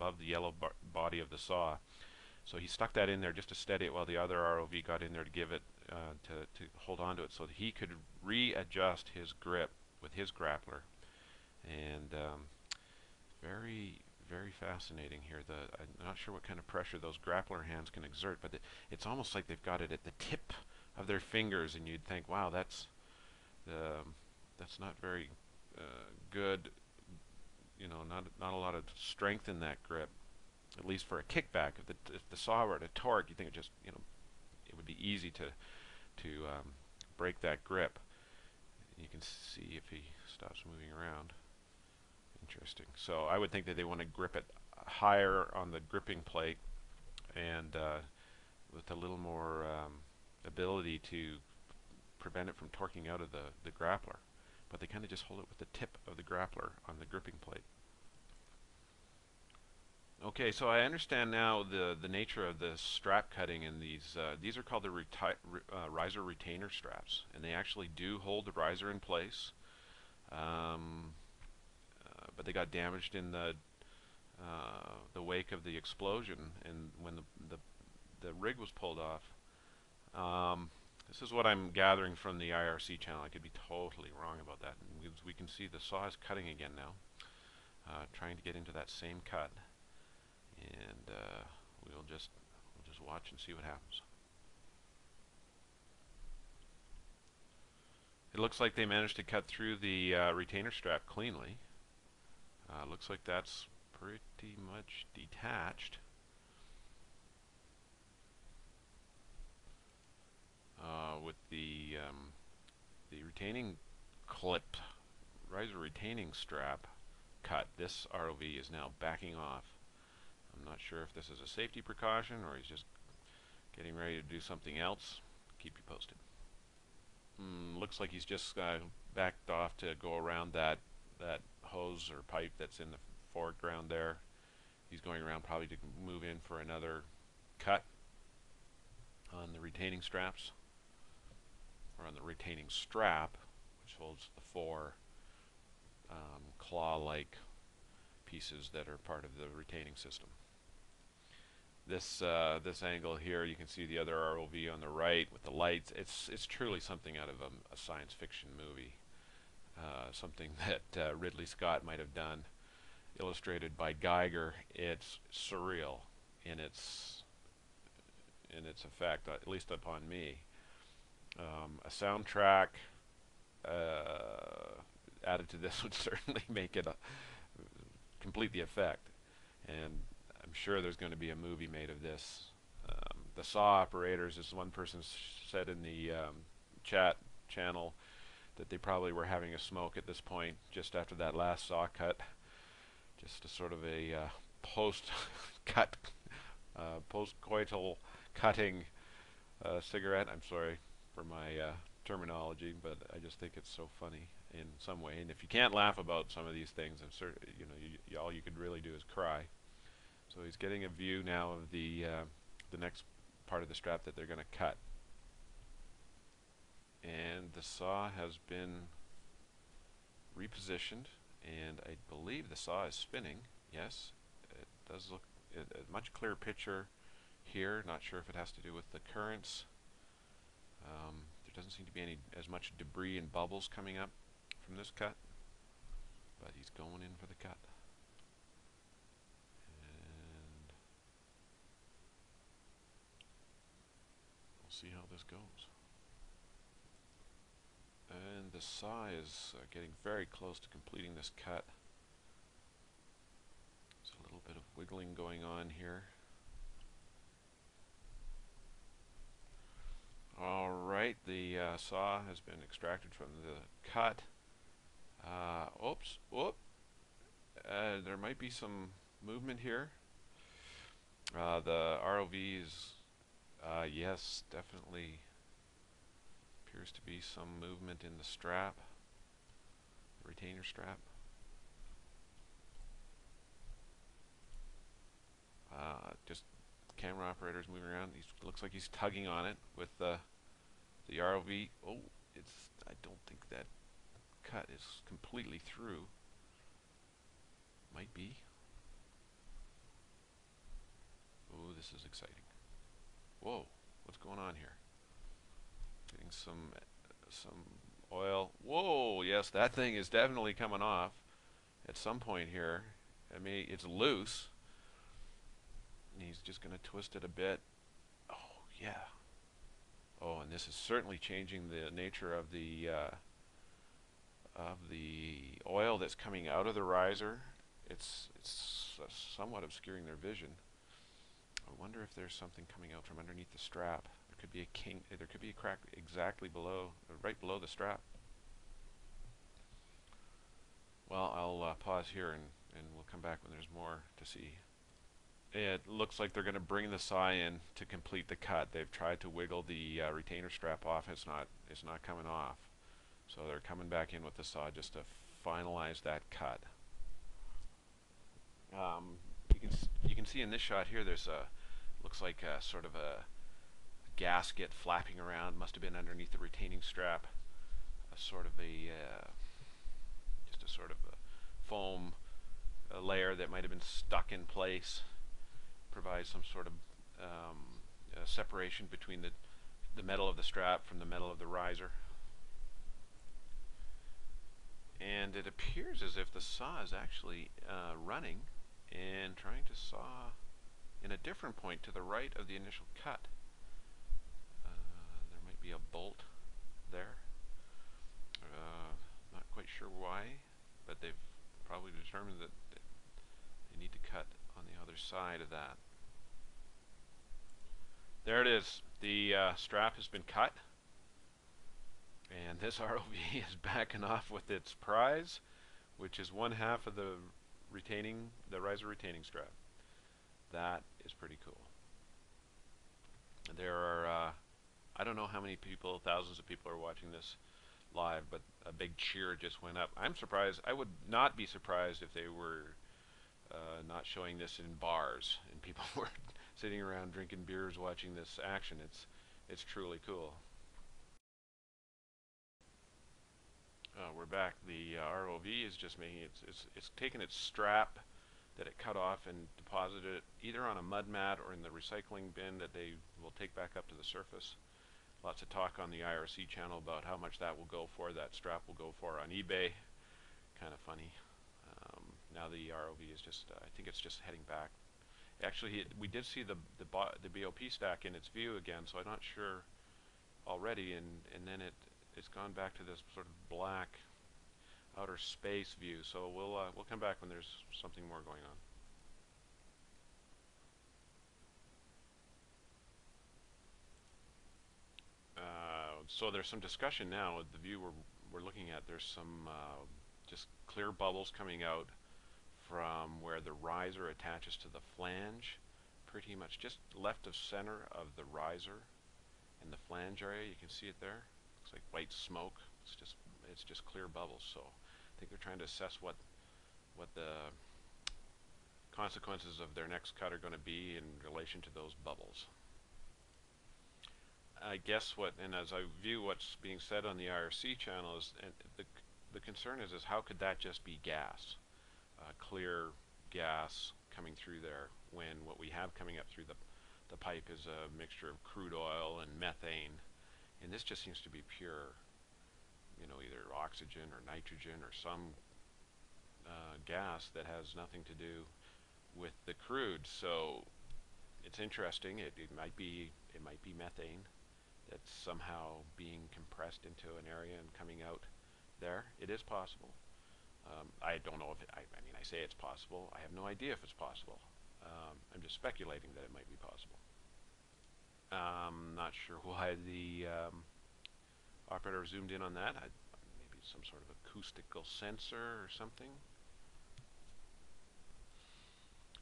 above the yellow body of the saw. So he stuck that in there just to steady it while the other ROV got in there to give it uh, to, to hold on to it so that he could readjust his grip with his grappler. And um, very, very fascinating here. The, I'm not sure what kind of pressure those grappler hands can exert, but it, it's almost like they've got it at the tip of their fingers, and you'd think, wow, that's um, that's not very uh, good. You know, not not a lot of strength in that grip, at least for a kickback. If the if the saw were a torque, you think it just you know it would be easy to to um, break that grip. You can see if he stops moving around. Interesting. So I would think that they want to grip it higher on the gripping plate and uh, with a little more um, ability to prevent it from torquing out of the, the grappler. But they kind of just hold it with the tip of the grappler on the gripping plate. Okay, so I understand now the the nature of the strap cutting in these. Uh, these are called the reti uh, riser retainer straps, and they actually do hold the riser in place. Um, uh, but they got damaged in the uh, the wake of the explosion, and when the the, the rig was pulled off. Um, this is what I'm gathering from the IRC channel. I could be totally wrong about that. We, can see the saw is cutting again now, uh, trying to get into that same cut and uh, we'll just we'll just watch and see what happens. It looks like they managed to cut through the uh, retainer strap cleanly. Uh, looks like that's pretty much detached. Uh, with the um, the retaining clip, riser retaining strap cut, this ROV is now backing off I'm not sure if this is a safety precaution or he's just getting ready to do something else. Keep you posted. Mm, looks like he's just uh, backed off to go around that that hose or pipe that's in the foreground there. He's going around probably to move in for another cut on the retaining straps on the retaining strap which holds the four um, claw-like pieces that are part of the retaining system this uh, this angle here, you can see the other ROV on the right with the lights. It's it's truly something out of a, a science fiction movie, uh, something that uh, Ridley Scott might have done, illustrated by Geiger. It's surreal in its in its effect, at least upon me. Um, a soundtrack uh, added to this would certainly make it a, complete the effect, and I'm sure there's going to be a movie made of this. Um, the saw operators, as one person said in the um, chat channel, that they probably were having a smoke at this point just after that last saw cut. Just a sort of a uh, post-cut, uh, post-coital cutting uh, cigarette. I'm sorry for my uh, terminology, but I just think it's so funny in some way. And if you can't laugh about some of these things, I'm certain you know you, all you could really do is cry. So he's getting a view now of the uh, the next part of the strap that they're going to cut. And the saw has been repositioned and I believe the saw is spinning. Yes, it does look a much clearer picture here. Not sure if it has to do with the currents. Um, there doesn't seem to be any as much debris and bubbles coming up from this cut, but he's going in for the cut. And we'll see how this goes. And the saw is uh, getting very close to completing this cut. There's a little bit of wiggling going on here. Alright, the uh, saw has been extracted from the cut. Uh, oops, whoop. Uh, there might be some movement here. Uh, the ROV is uh, yes, definitely appears to be some movement in the strap, the retainer strap. Uh, just camera operators moving around. He looks like he's tugging on it with the the ROV. Oh, it's. I don't think that cut is completely through. Might be. Oh, this is exciting. Whoa, what's going on here? Getting some some oil. Whoa, yes, that thing is definitely coming off at some point here. I mean, it's loose. And he's just going to twist it a bit. Oh, yeah. Oh, and this is certainly changing the nature of the uh, of the oil that's coming out of the riser. It's it's somewhat obscuring their vision. I wonder if there's something coming out from underneath the strap. There could be a king. There could be a crack exactly below, right below the strap. Well, I'll uh, pause here and, and we'll come back when there's more to see. It looks like they're going to bring the saw in to complete the cut. They've tried to wiggle the uh, retainer strap off. It's not. It's not coming off. So they're coming back in with the saw just to finalize that cut. Um, you can you can see in this shot here. There's a looks like a sort of a gasket flapping around. Must have been underneath the retaining strap. A sort of a uh, just a sort of a foam a layer that might have been stuck in place. Provides some sort of um, separation between the the metal of the strap from the metal of the riser and it appears as if the saw is actually uh, running and trying to saw in a different point to the right of the initial cut. Uh, there might be a bolt there. Uh, not quite sure why, but they've probably determined that they need to cut on the other side of that. There it is. The uh, strap has been cut. And this ROV is backing off with its prize, which is one half of the retaining, the riser retaining strap. That is pretty cool. There are, uh, I don't know how many people, thousands of people are watching this live, but a big cheer just went up. I'm surprised. I would not be surprised if they were uh, not showing this in bars and people were sitting around drinking beers watching this action. It's it's truly cool. Uh, we're back. The uh, ROV is just making it's, it's it's taken its strap that it cut off and deposited it either on a mud mat or in the recycling bin that they will take back up to the surface. Lots of talk on the IRC channel about how much that will go for. That strap will go for on eBay. Kind of funny. Um, now the ROV is just uh, I think it's just heading back. Actually, we did see the the, the BOP stack in its view again, so I'm not sure already. And and then it it's gone back to this sort of black outer space view. So we'll uh, we'll come back when there's something more going on. Uh, so there's some discussion now with the view we're, we're looking at. There's some uh, just clear bubbles coming out from where the riser attaches to the flange, pretty much just left of center of the riser in the flange area. You can see it there looks like white smoke. It's just it's just clear bubbles. So I think they're trying to assess what what the consequences of their next cut are going to be in relation to those bubbles. I guess what, and as I view what's being said on the IRC channel is, and the the concern is, is how could that just be gas, uh, clear gas coming through there when what we have coming up through the the pipe is a mixture of crude oil and methane and this just seems to be pure, you know, either oxygen or nitrogen or some uh, gas that has nothing to do with the crude. So it's interesting. It, it might be it might be methane that's somehow being compressed into an area and coming out there. It is possible. Um, I don't know if it, I, I, mean I say it's possible. I have no idea if it's possible. Um, I'm just speculating that it might be possible. Um, not sure why the um, operator zoomed in on that. I, maybe some sort of acoustical sensor or something.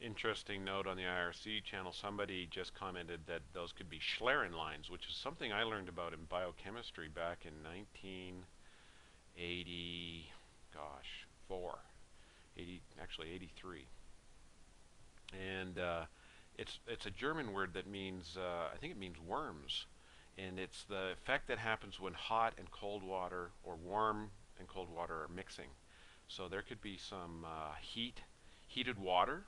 Interesting note on the IRC channel, somebody just commented that those could be Schlieren lines, which is something I learned about in biochemistry back in 1980, gosh, 4, 80, actually 83. And uh, it's it's a German word that means uh, I think it means worms, and it's the effect that happens when hot and cold water or warm and cold water are mixing. So there could be some uh, heat, heated water